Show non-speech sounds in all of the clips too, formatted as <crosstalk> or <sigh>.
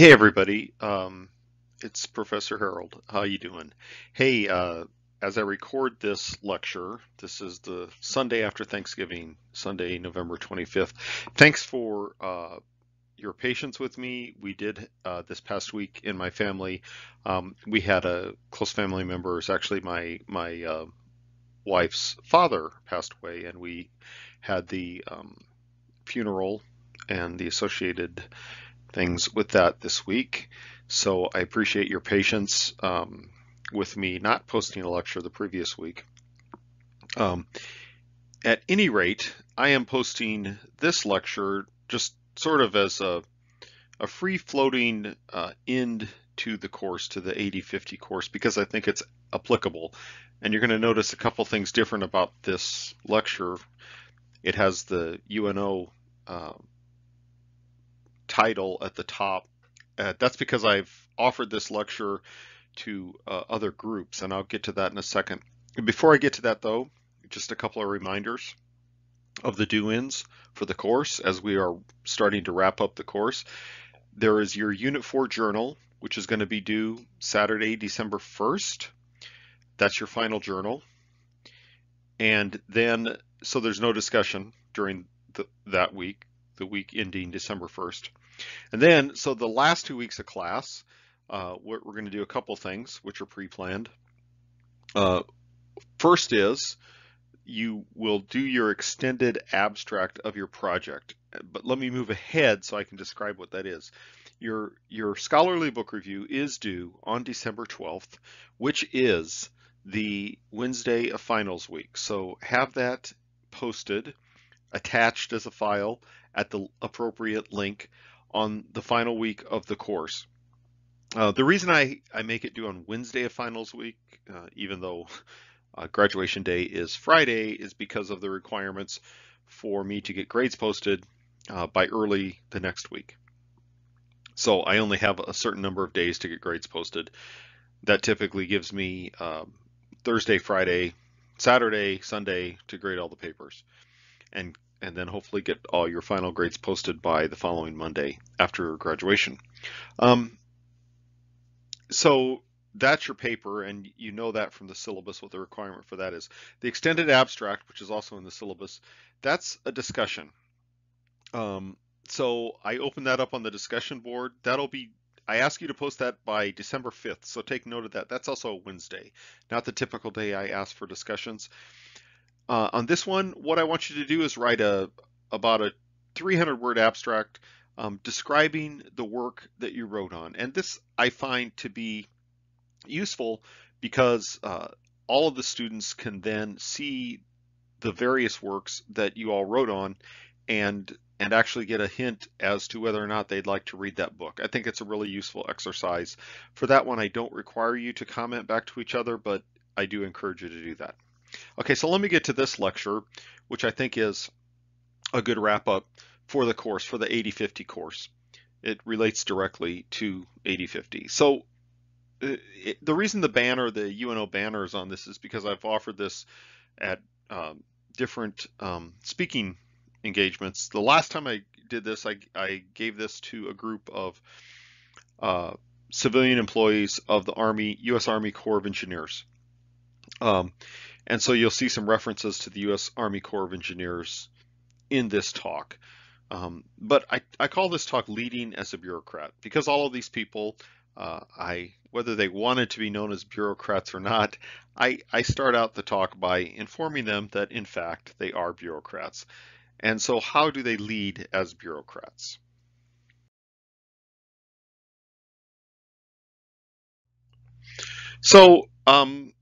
Hey everybody, um, it's Professor Harrold. How you doing? Hey, uh, as I record this lecture, this is the Sunday after Thanksgiving, Sunday, November 25th. Thanks for uh, your patience with me. We did uh, this past week in my family. Um, we had a close family member, it's actually my my uh, wife's father passed away, and we had the um, funeral and the associated things with that this week. So I appreciate your patience um, with me not posting a lecture the previous week. Um, at any rate, I am posting this lecture just sort of as a, a free floating uh, end to the course, to the 8050 course, because I think it's applicable. And you're going to notice a couple things different about this lecture. It has the UNO uh, title at the top. Uh, that's because I've offered this lecture to uh, other groups, and I'll get to that in a second. Before I get to that, though, just a couple of reminders of the do-ins for the course as we are starting to wrap up the course. There is your Unit 4 journal, which is going to be due Saturday, December 1st. That's your final journal. And then, so there's no discussion during the, that week, the week ending December 1st. And then, so the last two weeks of class, uh, we're, we're going to do a couple things which are pre-planned. Uh, first is you will do your extended abstract of your project. But let me move ahead so I can describe what that is. Your, your scholarly book review is due on December 12th, which is the Wednesday of finals week. So have that posted, attached as a file at the appropriate link on the final week of the course. Uh, the reason I, I make it due on Wednesday of finals week, uh, even though uh, graduation day is Friday, is because of the requirements for me to get grades posted uh, by early the next week. So I only have a certain number of days to get grades posted. That typically gives me um, Thursday, Friday, Saturday, Sunday to grade all the papers and and then hopefully get all your final grades posted by the following Monday after graduation. Um, so that's your paper, and you know that from the syllabus what the requirement for that is. The extended abstract, which is also in the syllabus, that's a discussion. Um, so I open that up on the discussion board. That'll be, I ask you to post that by December 5th, so take note of that. That's also a Wednesday, not the typical day I ask for discussions. Uh, on this one, what I want you to do is write a about a 300 word abstract um, describing the work that you wrote on. And this I find to be useful because uh, all of the students can then see the various works that you all wrote on and and actually get a hint as to whether or not they'd like to read that book. I think it's a really useful exercise. For that one, I don't require you to comment back to each other, but I do encourage you to do that. Okay, so let me get to this lecture, which I think is a good wrap up for the course, for the 8050 course. It relates directly to 8050. So uh, it, the reason the banner, the UNO banner is on this is because I've offered this at um, different um, speaking engagements. The last time I did this, I, I gave this to a group of uh, civilian employees of the Army, U.S. Army Corps of Engineers. Um, and so you'll see some references to the U.S. Army Corps of Engineers in this talk. Um, but I, I, call this talk leading as a bureaucrat because all of these people, uh, I whether they wanted to be known as bureaucrats or not, I, I start out the talk by informing them that in fact they are bureaucrats. And so how do they lead as bureaucrats? So um,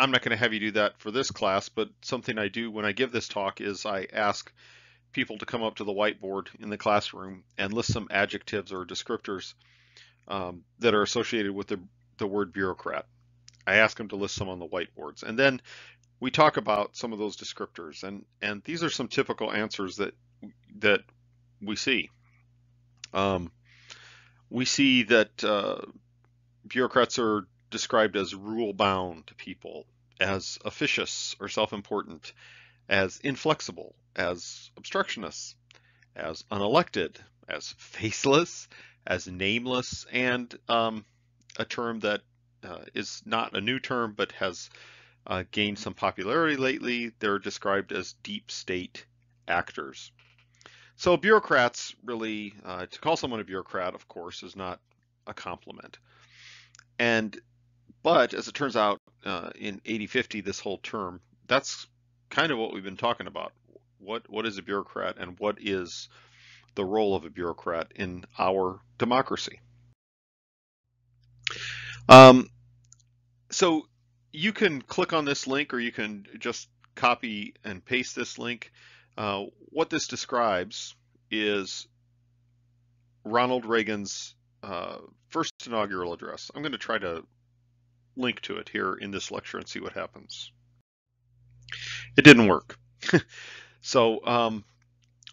I'm not going to have you do that for this class, but something I do when I give this talk is I ask people to come up to the whiteboard in the classroom and list some adjectives or descriptors um, that are associated with the, the word bureaucrat. I ask them to list some on the whiteboards. And then we talk about some of those descriptors. And, and these are some typical answers that, that we see. Um, we see that uh, bureaucrats are described as rule-bound people, as officious or self-important, as inflexible, as obstructionists, as unelected, as faceless, as nameless and um, a term that uh, is not a new term but has uh, gained some popularity lately. They're described as deep state actors. So bureaucrats really, uh, to call someone a bureaucrat, of course, is not a compliment. And but as it turns out, uh, in 8050, this whole term, that's kind of what we've been talking about. What what is a bureaucrat, and what is the role of a bureaucrat in our democracy? Um, so you can click on this link, or you can just copy and paste this link. Uh, what this describes is Ronald Reagan's uh, first inaugural address. I'm going to try to link to it here in this lecture and see what happens. It didn't work. <laughs> so um,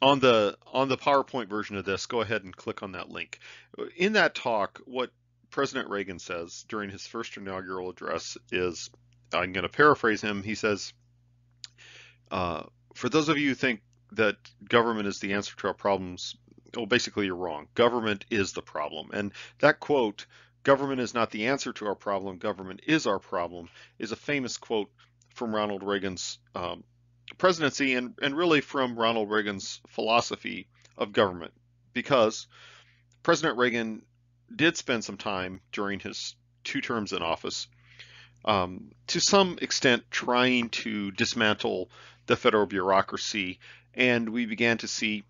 on the on the PowerPoint version of this, go ahead and click on that link. In that talk, what President Reagan says during his first inaugural address is, I'm going to paraphrase him. He says, uh, "For those of you who think that government is the answer to our problems, well, basically you're wrong. Government is the problem." And that quote government is not the answer to our problem, government is our problem, is a famous quote from Ronald Reagan's um, presidency and, and really from Ronald Reagan's philosophy of government. Because President Reagan did spend some time during his two terms in office um, to some extent trying to dismantle the federal bureaucracy, and we began to see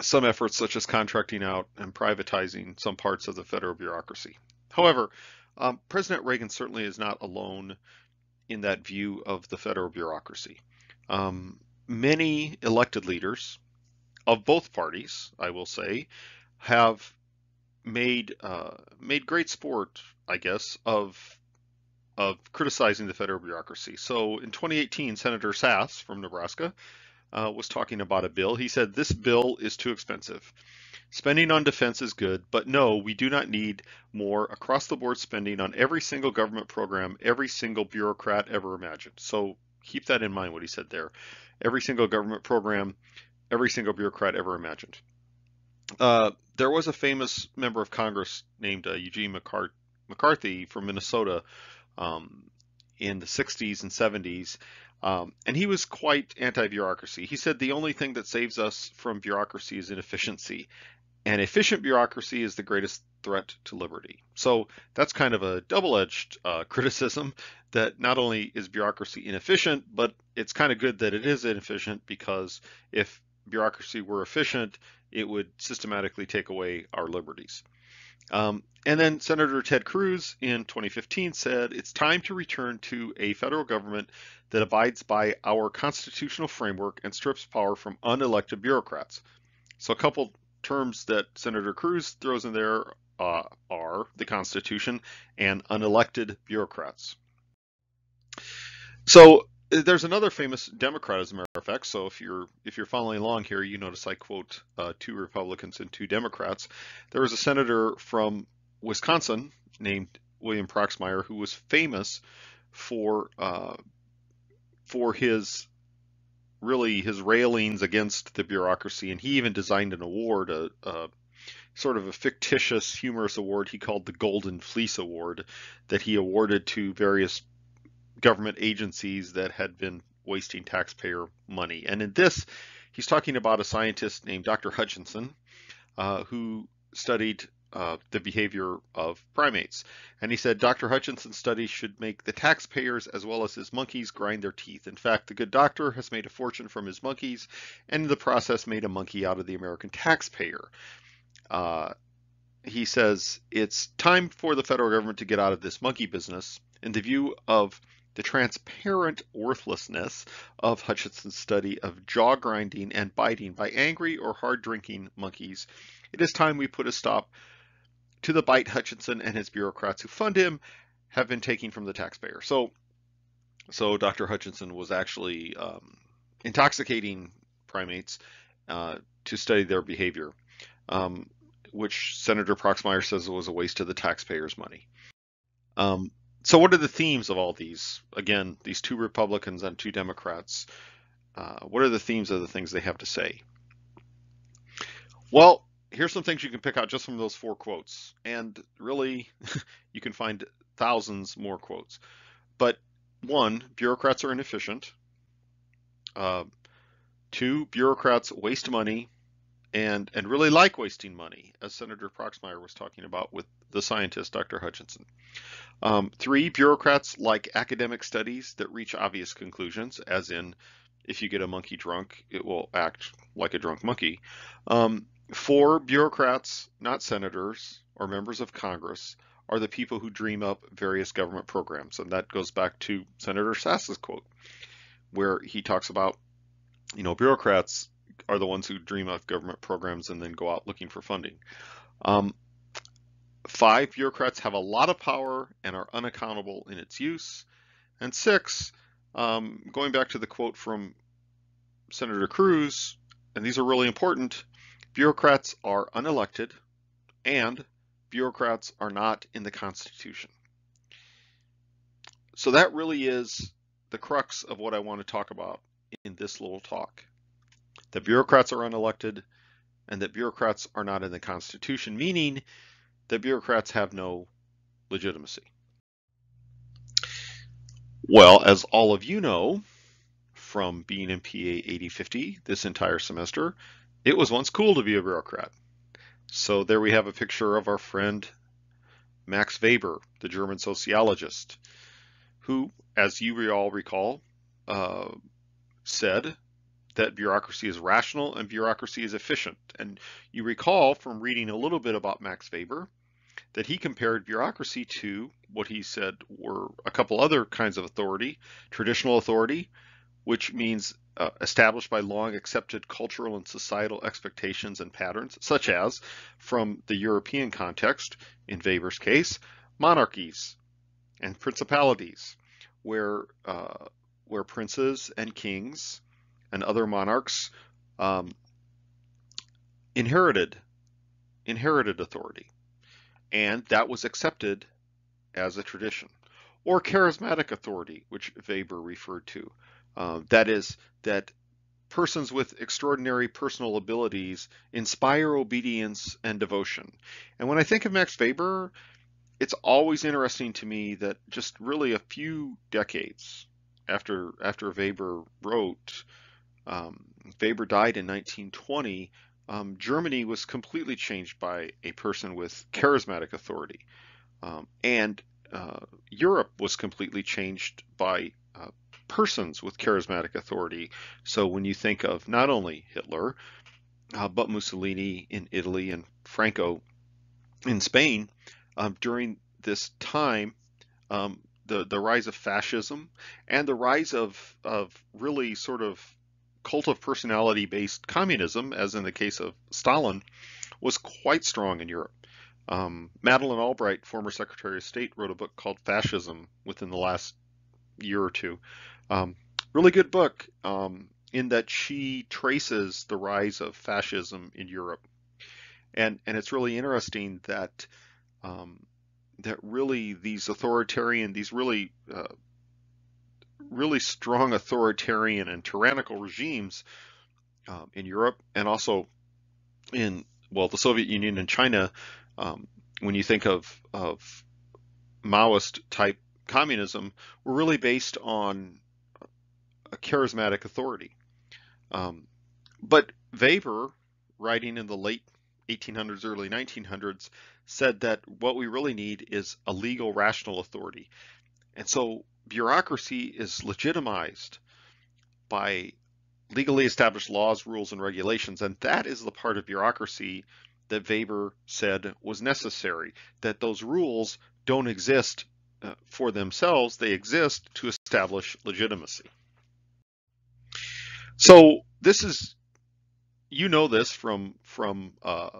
some efforts such as contracting out and privatizing some parts of the federal bureaucracy. However, um, President Reagan certainly is not alone in that view of the federal bureaucracy. Um, many elected leaders of both parties, I will say, have made uh, made great sport, I guess, of of criticizing the federal bureaucracy. So in 2018, Senator Sasse from Nebraska uh, was talking about a bill. He said, This bill is too expensive. Spending on defense is good, but no, we do not need more across the board spending on every single government program, every single bureaucrat ever imagined. So keep that in mind, what he said there. Every single government program, every single bureaucrat ever imagined. Uh, there was a famous member of Congress named uh, Eugene McCarthy from Minnesota um, in the 60s and 70s, um, and he was quite anti-bureaucracy. He said the only thing that saves us from bureaucracy is inefficiency, and efficient bureaucracy is the greatest threat to liberty. So that's kind of a double-edged uh, <laughs> criticism that not only is bureaucracy inefficient, but it's kind of good that it is inefficient because if bureaucracy were efficient, it would systematically take away our liberties. Um, and then Senator Ted Cruz in 2015 said it's time to return to a federal government that abides by our constitutional framework and strips power from unelected bureaucrats. So a couple terms that Senator Cruz throws in there uh, are the Constitution and unelected bureaucrats. So there's another famous Democrat, as a matter of fact. So if you're if you're following along here, you notice I quote uh, two Republicans and two Democrats. There was a senator from Wisconsin named William Proxmire who was famous for uh, for his really his railings against the bureaucracy, and he even designed an award, a, a sort of a fictitious, humorous award he called the Golden Fleece Award, that he awarded to various government agencies that had been wasting taxpayer money. And in this, he's talking about a scientist named Dr. Hutchinson, uh, who studied uh, the behavior of primates. And he said Dr. Hutchinson's study should make the taxpayers as well as his monkeys grind their teeth. In fact, the good doctor has made a fortune from his monkeys and in the process made a monkey out of the American taxpayer. Uh, he says it's time for the federal government to get out of this monkey business in the view of the transparent worthlessness of Hutchinson's study of jaw grinding and biting by angry or hard drinking monkeys, it is time we put a stop to the bite Hutchinson and his bureaucrats who fund him have been taking from the taxpayer. So, so Dr. Hutchinson was actually um, intoxicating primates uh, to study their behavior, um, which Senator Proxmire says was a waste of the taxpayers' money. Um, so what are the themes of all these? Again, these two Republicans and two Democrats. Uh, what are the themes of the things they have to say? Well, here's some things you can pick out just from those four quotes. And really, <laughs> you can find thousands more quotes. But one, bureaucrats are inefficient. Uh, two, bureaucrats waste money and, and really like wasting money, as Senator Proxmire was talking about with the scientist, Dr. Hutchinson. Um, three, bureaucrats like academic studies that reach obvious conclusions, as in, if you get a monkey drunk, it will act like a drunk monkey. Um, four, bureaucrats, not senators or members of Congress, are the people who dream up various government programs. And that goes back to Senator Sasse's quote, where he talks about, you know, bureaucrats are the ones who dream up government programs and then go out looking for funding. Um, five, bureaucrats have a lot of power and are unaccountable in its use. And six, um, going back to the quote from Senator Cruz, and these are really important, bureaucrats are unelected and bureaucrats are not in the Constitution. So that really is the crux of what I want to talk about in this little talk. That bureaucrats are unelected and that bureaucrats are not in the Constitution, meaning that bureaucrats have no legitimacy. Well, as all of you know from being in PA 8050 this entire semester, it was once cool to be a bureaucrat. So there we have a picture of our friend Max Weber, the German sociologist, who, as you all recall, uh, said that bureaucracy is rational and bureaucracy is efficient. And you recall from reading a little bit about Max Weber that he compared bureaucracy to what he said were a couple other kinds of authority, traditional authority, which means uh, established by long accepted cultural and societal expectations and patterns, such as, from the European context, in Weber's case, monarchies and principalities, where, uh, where princes and kings and other monarchs um, inherited, inherited authority. And that was accepted as a tradition. Or charismatic authority, which Weber referred to, uh, that is, that persons with extraordinary personal abilities inspire obedience and devotion. And when I think of Max Weber, it's always interesting to me that just really a few decades after after Weber wrote, um, Weber died in 1920. Um, Germany was completely changed by a person with charismatic authority, um, and uh, Europe was completely changed by uh, persons with charismatic authority. So when you think of not only Hitler, uh, but Mussolini in Italy and Franco in Spain, um, during this time, um, the, the rise of fascism and the rise of, of really sort of cult of personality based communism, as in the case of Stalin, was quite strong in Europe. Um, Madeleine Albright, former Secretary of State, wrote a book called Fascism within the last year or two. Um, really good book um, in that she traces the rise of fascism in Europe, and and it's really interesting that um, that really these authoritarian, these really uh, really strong authoritarian and tyrannical regimes um, in Europe and also in well the Soviet Union and China. Um, when you think of of Maoist type communism, were really based on a charismatic authority. Um, but Weber, writing in the late 1800s, early 1900s, said that what we really need is a legal, rational authority. And so bureaucracy is legitimized by legally established laws, rules, and regulations. And that is the part of bureaucracy that Weber said was necessary, that those rules don't exist uh, for themselves, they exist to establish legitimacy. So this is, you know this from from uh,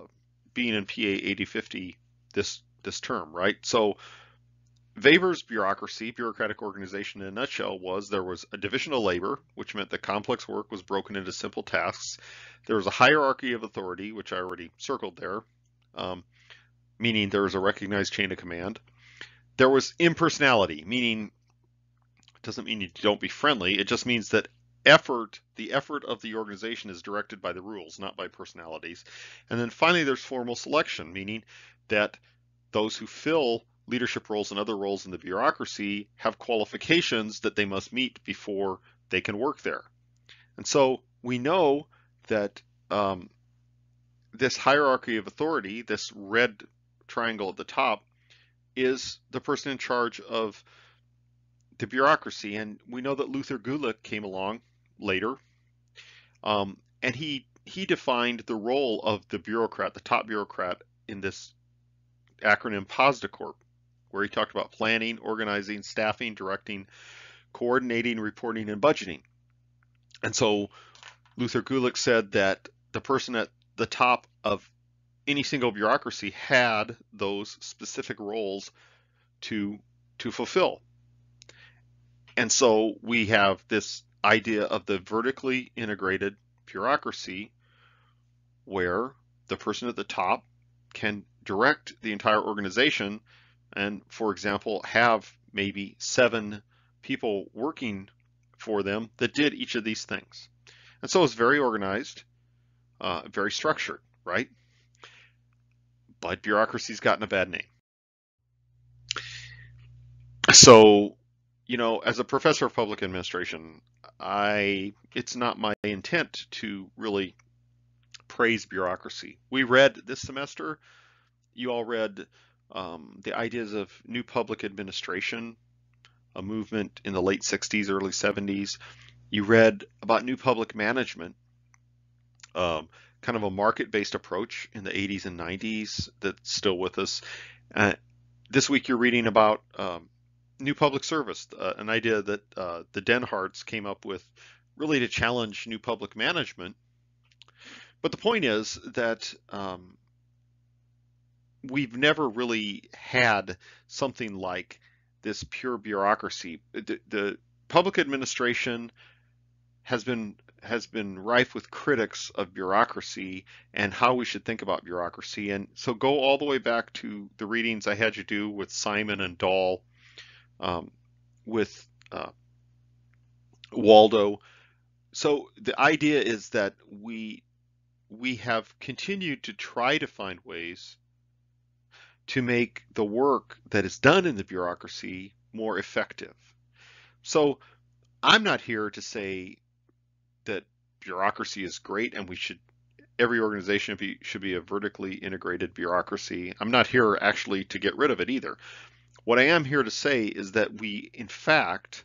being in PA 8050 this this term, right? So Weber's bureaucracy, bureaucratic organization in a nutshell, was there was a division of labor, which meant that complex work was broken into simple tasks. There was a hierarchy of authority, which I already circled there, um, meaning there was a recognized chain of command. There was impersonality, meaning it doesn't mean you don't be friendly. It just means that effort, the effort of the organization is directed by the rules, not by personalities. And then finally, there's formal selection, meaning that those who fill leadership roles and other roles in the bureaucracy have qualifications that they must meet before they can work there. And so we know that um, this hierarchy of authority, this red triangle at the top, is the person in charge of the bureaucracy. And we know that Luther Gulick came along later, um, and he he defined the role of the bureaucrat, the top bureaucrat in this acronym POSDCORB, where he talked about planning, organizing, staffing, directing, coordinating, reporting, and budgeting. And so Luther Gulick said that the person at the top of any single bureaucracy had those specific roles to to fulfill. And so we have this idea of the vertically integrated bureaucracy where the person at the top can direct the entire organization and, for example, have maybe seven people working for them that did each of these things. And so it's very organized, uh, very structured, right? But bureaucracy's gotten a bad name. So you know, as a professor of public administration, I it's not my intent to really praise bureaucracy. We read this semester, you all read um, the ideas of new public administration, a movement in the late 60s, early 70s. You read about new public management, um, kind of a market-based approach in the 80s and 90s that's still with us. Uh, this week you're reading about um, new public service, uh, an idea that uh, the Denhardts came up with really to challenge new public management. But the point is that um, we've never really had something like this pure bureaucracy. The, the public administration has been has been rife with critics of bureaucracy and how we should think about bureaucracy. And so go all the way back to the readings I had you do with Simon and Dahl um, with uh, Waldo. So the idea is that we we have continued to try to find ways to make the work that is done in the bureaucracy more effective. So I'm not here to say that bureaucracy is great and we should every organization be, should be a vertically integrated bureaucracy. I'm not here actually to get rid of it either. What I am here to say is that we, in fact,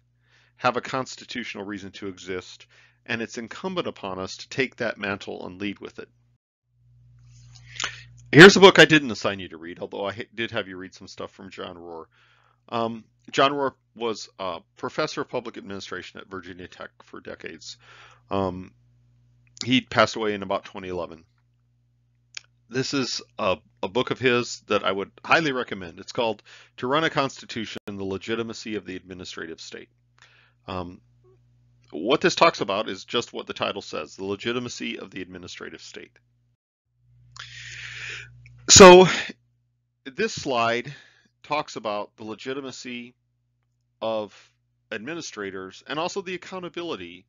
have a constitutional reason to exist, and it's incumbent upon us to take that mantle and lead with it. Here's a book I didn't assign you to read, although I did have you read some stuff from John Rohr. Um, John Rohr was a professor of public administration at Virginia Tech for decades. Um, he passed away in about 2011 this is a, a, book of his that I would highly recommend. It's called To Run a Constitution, the Legitimacy of the Administrative State. Um, what this talks about is just what the title says, the legitimacy of the administrative state. So this slide talks about the legitimacy of administrators and also the accountability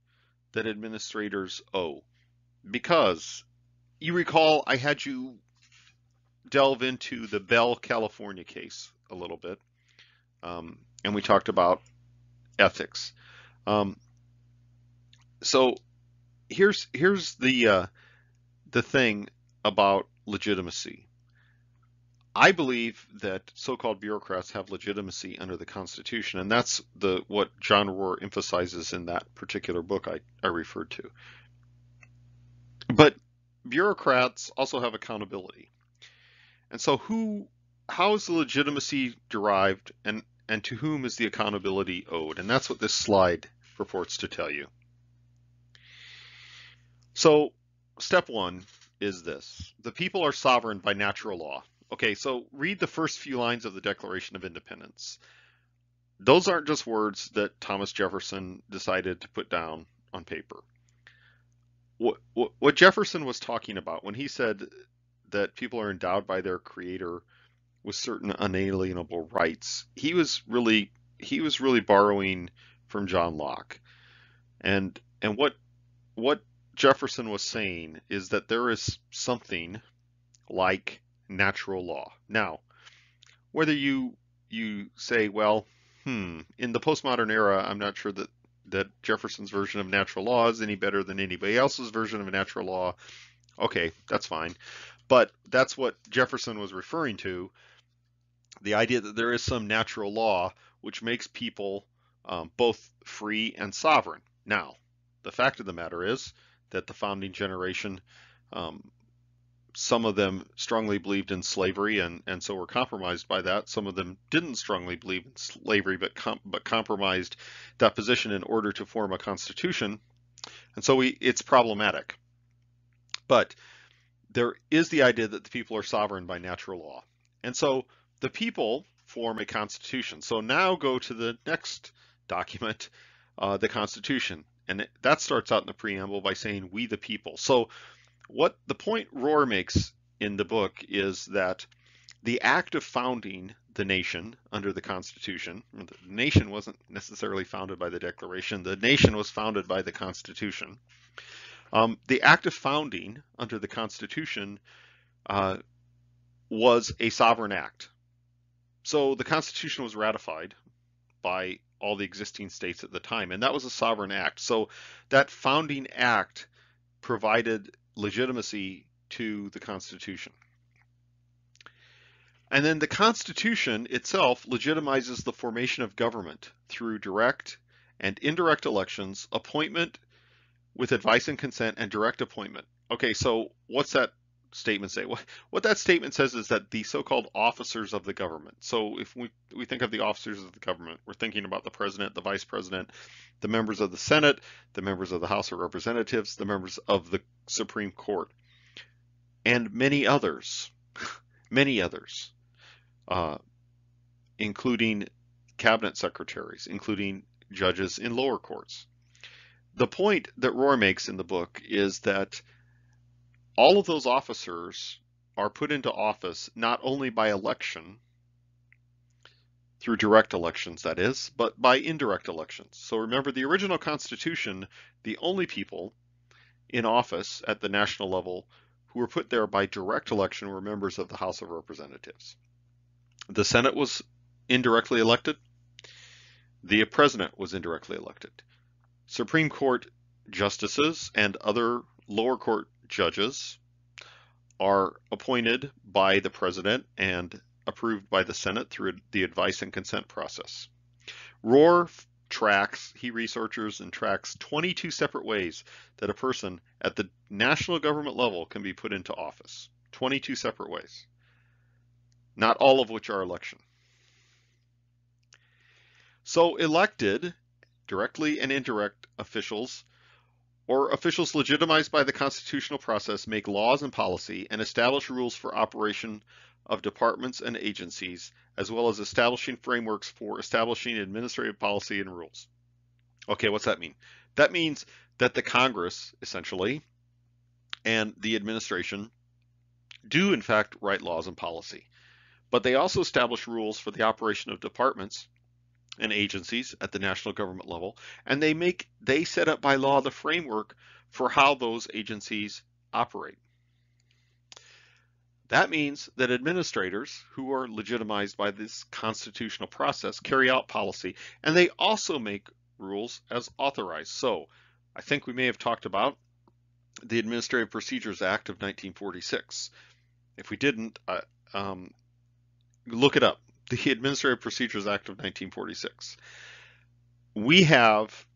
that administrators owe. Because you recall I had you delve into the Bell, California case a little bit, um, and we talked about ethics. Um, so here's here's the uh, the thing about legitimacy. I believe that so-called bureaucrats have legitimacy under the Constitution, and that's the what John Rohr emphasizes in that particular book I, I referred to. But bureaucrats also have accountability. And so who how is the legitimacy derived and and to whom is the accountability owed? And that's what this slide purports to tell you. So step one is this. The people are sovereign by natural law. Okay, so read the first few lines of the Declaration of Independence. Those aren't just words that Thomas Jefferson decided to put down on paper what, what Jefferson was talking about when he said that people are endowed by their creator with certain unalienable rights, he was really he was really borrowing from John Locke. And and what what Jefferson was saying is that there is something like natural law. Now, whether you you say, well, hmm, in the postmodern era, I'm not sure that that Jefferson's version of natural law is any better than anybody else's version of natural law. Okay, that's fine. But that's what Jefferson was referring to the idea that there is some natural law which makes people um, both free and sovereign. Now, the fact of the matter is that the founding generation, um, some of them strongly believed in slavery and, and so were compromised by that. Some of them didn't strongly believe in slavery but, com but compromised that position in order to form a constitution. And so we, it's problematic. But there is the idea that the people are sovereign by natural law. And so the people form a constitution. So now go to the next document, uh, the Constitution. And that starts out in the preamble by saying, we the people. So what the point Rohr makes in the book is that the act of founding the nation under the Constitution, the nation wasn't necessarily founded by the Declaration, the nation was founded by the Constitution. Um, the act of founding under the Constitution uh, was a sovereign act. So the Constitution was ratified by all the existing states at the time, and that was a sovereign act. So that founding act provided legitimacy to the Constitution. And then the Constitution itself legitimizes the formation of government through direct and indirect elections, appointment with advice and consent, and direct appointment. Okay, so what's that statement say? What, what that statement says is that the so-called officers of the government. So if we, we think of the officers of the government, we're thinking about the president, the vice president, the members of the Senate, the members of the House of Representatives, the members of the Supreme Court, and many others, <laughs> many others, uh, including cabinet secretaries, including judges in lower courts. The point that Rohr makes in the book is that all of those officers are put into office not only by election, through direct elections, that is, but by indirect elections. So remember, the original Constitution, the only people in office at the national level who were put there by direct election were members of the House of Representatives. The Senate was indirectly elected. The president was indirectly elected. Supreme Court justices and other lower court judges are appointed by the president and approved by the Senate through the advice and consent process. Rohr tracks, he researches and tracks 22 separate ways that a person at the national government level can be put into office. 22 separate ways. Not all of which are election. So elected, directly and indirect officials or officials legitimized by the constitutional process make laws and policy and establish rules for operation of departments and agencies, as well as establishing frameworks for establishing administrative policy and rules. Okay, what's that mean? That means that the Congress, essentially, and the administration do in fact write laws and policy, but they also establish rules for the operation of departments and agencies at the national government level, and they make they set up by law the framework for how those agencies operate. That means that administrators who are legitimized by this constitutional process carry out policy, and they also make rules as authorized. So I think we may have talked about the Administrative Procedures Act of 1946. If we didn't, uh, um, look it up the Administrative Procedures Act of 1946. We have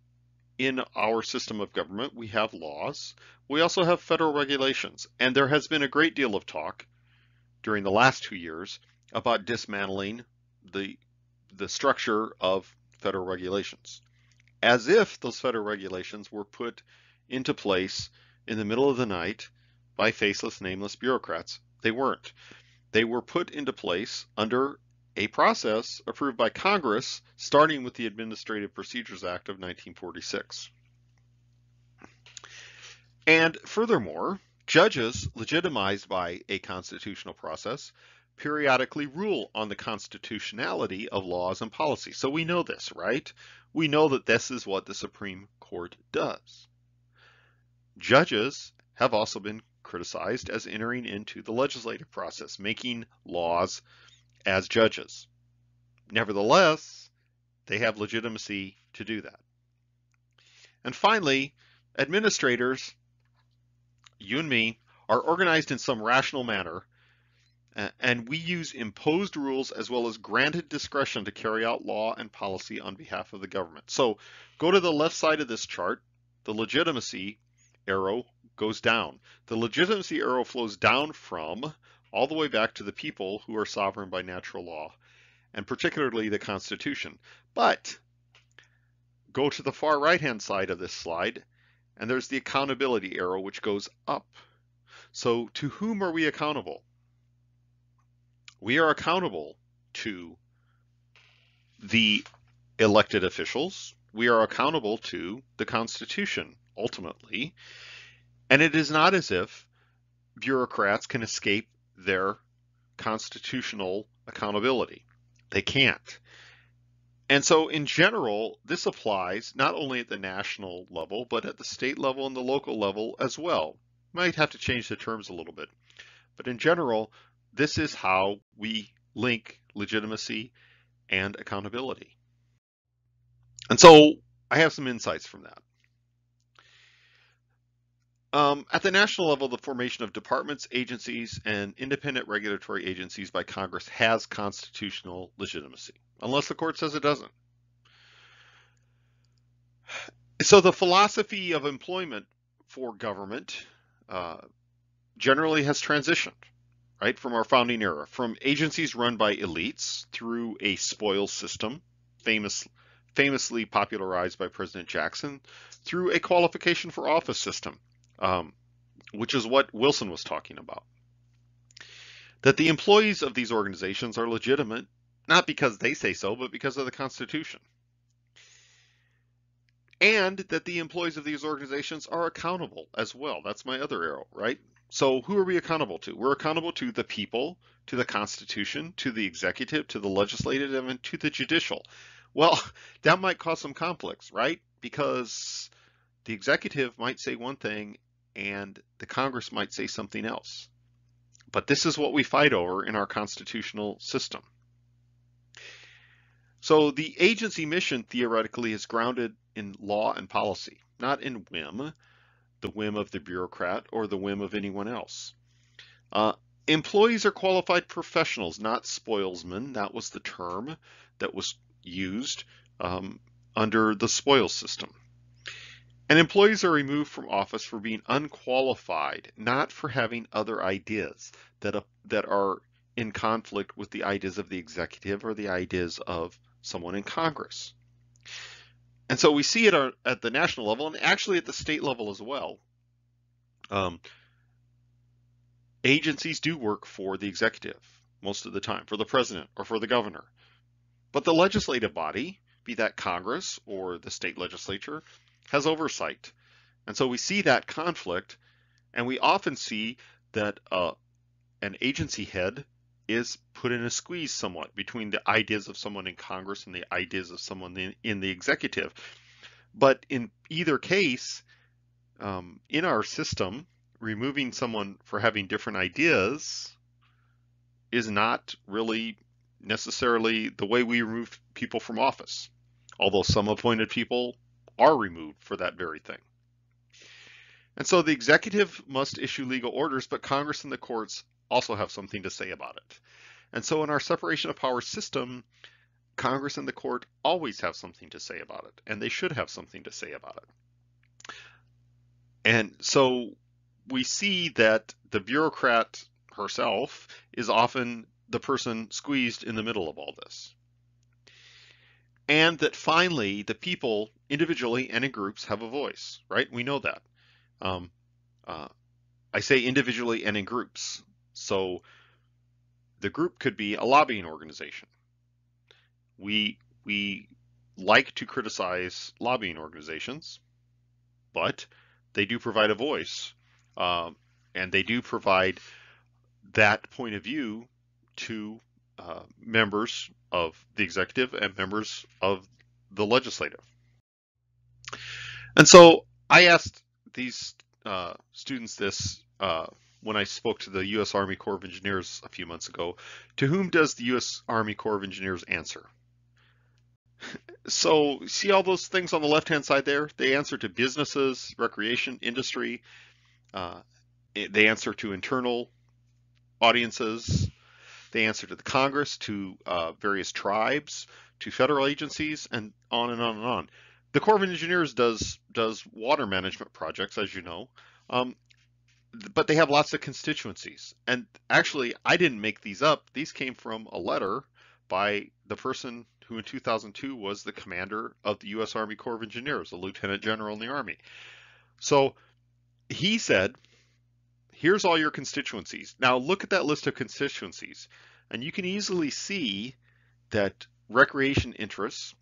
in our system of government, we have laws. We also have federal regulations. And there has been a great deal of talk during the last two years about dismantling the, the structure of federal regulations. As if those federal regulations were put into place in the middle of the night by faceless, nameless bureaucrats. They weren't. They were put into place under a process approved by Congress starting with the Administrative Procedures Act of 1946. And furthermore, judges legitimized by a constitutional process periodically rule on the constitutionality of laws and policy. So we know this, right? We know that this is what the Supreme Court does. Judges have also been criticized as entering into the legislative process, making laws as judges. Nevertheless, they have legitimacy to do that. And finally, administrators, you and me, are organized in some rational manner, and we use imposed rules as well as granted discretion to carry out law and policy on behalf of the government. So go to the left side of this chart, the legitimacy arrow goes down. The legitimacy arrow flows down from all the way back to the people who are sovereign by natural law, and particularly the Constitution. But go to the far right hand side of this slide, and there's the accountability arrow which goes up. So to whom are we accountable? We are accountable to the elected officials. We are accountable to the Constitution, ultimately. And it is not as if bureaucrats can escape their constitutional accountability. They can't. And so, in general, this applies not only at the national level, but at the state level and the local level as well. Might have to change the terms a little bit. But in general, this is how we link legitimacy and accountability. And so I have some insights from that. Um, at the national level, the formation of departments, agencies, and independent regulatory agencies by Congress has constitutional legitimacy, unless the court says it doesn't. So the philosophy of employment for government uh, generally has transitioned, right, from our founding era, from agencies run by elites through a spoils system, famous, famously popularized by President Jackson, through a qualification for office system um, which is what Wilson was talking about. That the employees of these organizations are legitimate, not because they say so, but because of the Constitution. And that the employees of these organizations are accountable as well. That's my other arrow, right? So who are we accountable to? We're accountable to the people, to the Constitution, to the executive, to the legislative, and to the judicial. Well, <laughs> that might cause some conflicts, right? Because the executive might say one thing and the Congress might say something else. But this is what we fight over in our constitutional system. So the agency mission theoretically is grounded in law and policy, not in whim, the whim of the bureaucrat or the whim of anyone else. Uh, employees are qualified professionals, not spoilsmen. That was the term that was used um, under the spoils system. And employees are removed from office for being unqualified, not for having other ideas that, uh, that are in conflict with the ideas of the executive or the ideas of someone in Congress. And so we see it at the national level and actually at the state level as well. Um, agencies do work for the executive most of the time, for the president or for the governor. But the legislative body, be that Congress or the state legislature, has oversight. And so we see that conflict, and we often see that uh, an agency head is put in a squeeze somewhat between the ideas of someone in Congress and the ideas of someone in, in the executive. But in either case, um, in our system, removing someone for having different ideas is not really necessarily the way we remove people from office. Although some appointed people are removed for that very thing. And so the executive must issue legal orders, but Congress and the courts also have something to say about it. And so in our separation of powers system, Congress and the court always have something to say about it, and they should have something to say about it. And so we see that the bureaucrat herself is often the person squeezed in the middle of all this and that finally the people individually and in groups have a voice, right? We know that. Um, uh, I say individually and in groups. So the group could be a lobbying organization. We we like to criticize lobbying organizations, but they do provide a voice, um, and they do provide that point of view to uh, members of the executive and members of the legislative. And so I asked these uh, students this uh, when I spoke to the U.S. Army Corps of Engineers a few months ago. To whom does the U.S. Army Corps of Engineers answer? so see all those things on the left-hand side there? They answer to businesses, recreation, industry. Uh, they answer to internal audiences. They answer to the Congress, to uh, various tribes, to federal agencies, and on and on and on. The Corps of Engineers does does water management projects, as you know, um, but they have lots of constituencies. And actually, I didn't make these up. These came from a letter by the person who in 2002 was the commander of the U.S. Army Corps of Engineers, a lieutenant general in the Army. So he said, here's all your constituencies. Now look at that list of constituencies, and you can easily see that recreation interests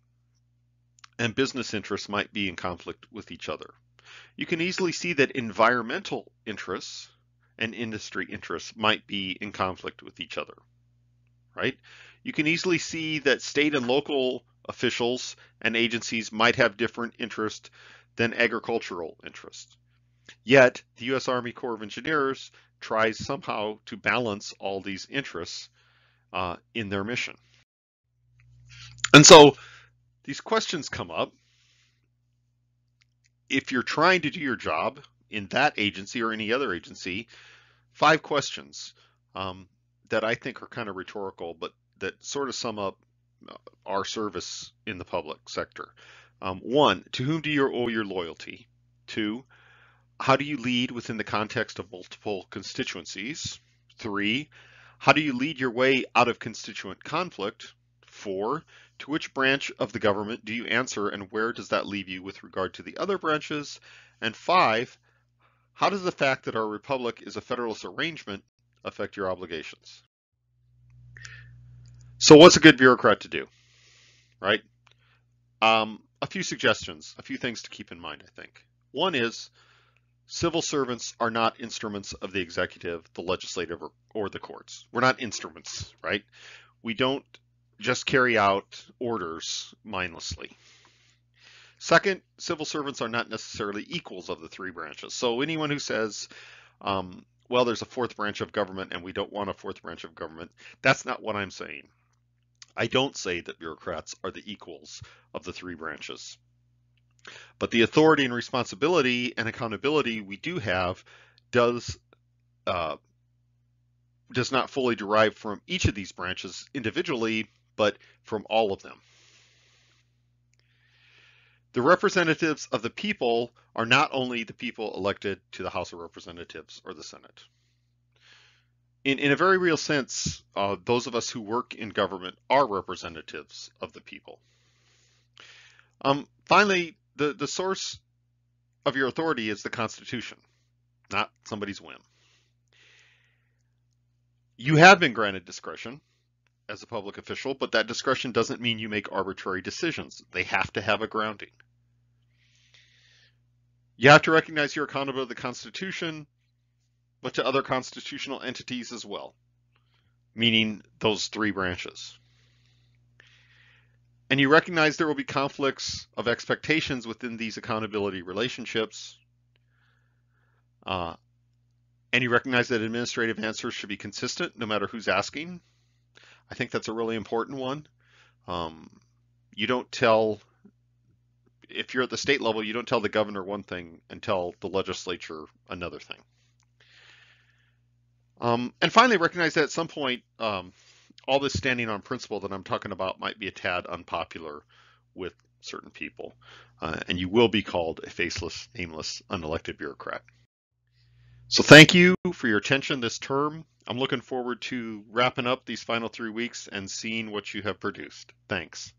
and business interests might be in conflict with each other. You can easily see that environmental interests and industry interests might be in conflict with each other, right? You can easily see that state and local officials and agencies might have different interests than agricultural interests. Yet, the U.S. Army Corps of Engineers tries somehow to balance all these interests uh, in their mission. And so these questions come up. If you're trying to do your job in that agency or any other agency, five questions um, that I think are kind of rhetorical, but that sort of sum up uh, our service in the public sector. Um, one, to whom do you owe your loyalty? Two, how do you lead within the context of multiple constituencies? Three, how do you lead your way out of constituent conflict? Four, to which branch of the government do you answer and where does that leave you with regard to the other branches? And five, how does the fact that our republic is a federalist arrangement affect your obligations? So what's a good bureaucrat to do, right? Um, a few suggestions, a few things to keep in mind, I think. One is civil servants are not instruments of the executive, the legislative, or, or the courts. We're not instruments, right? We don't just carry out orders mindlessly. Second, civil servants are not necessarily equals of the three branches. So anyone who says, um, well, there's a fourth branch of government and we don't want a fourth branch of government, that's not what I'm saying. I don't say that bureaucrats are the equals of the three branches. But the authority and responsibility and accountability we do have does uh, does not fully derive from each of these branches individually, but from all of them. The representatives of the people are not only the people elected to the House of Representatives or the Senate. In, in a very real sense, uh, those of us who work in government are representatives of the people. Um, finally, the, the source of your authority is the Constitution, not somebody's whim. You have been granted discretion as a public official, but that discretion doesn't mean you make arbitrary decisions. They have to have a grounding. You have to recognize you're accountable to the Constitution, but to other constitutional entities as well, meaning those three branches. And you recognize there will be conflicts of expectations within these accountability relationships. Uh, and you recognize that administrative answers should be consistent no matter who's asking. I think that's a really important one. Um, you don't tell, if you're at the state level, you don't tell the governor one thing and tell the legislature another thing. Um, and finally, recognize that at some point, um, all this standing on principle that I'm talking about might be a tad unpopular with certain people, uh, and you will be called a faceless, nameless, unelected bureaucrat. So thank you for your attention this term. I'm looking forward to wrapping up these final three weeks and seeing what you have produced. Thanks.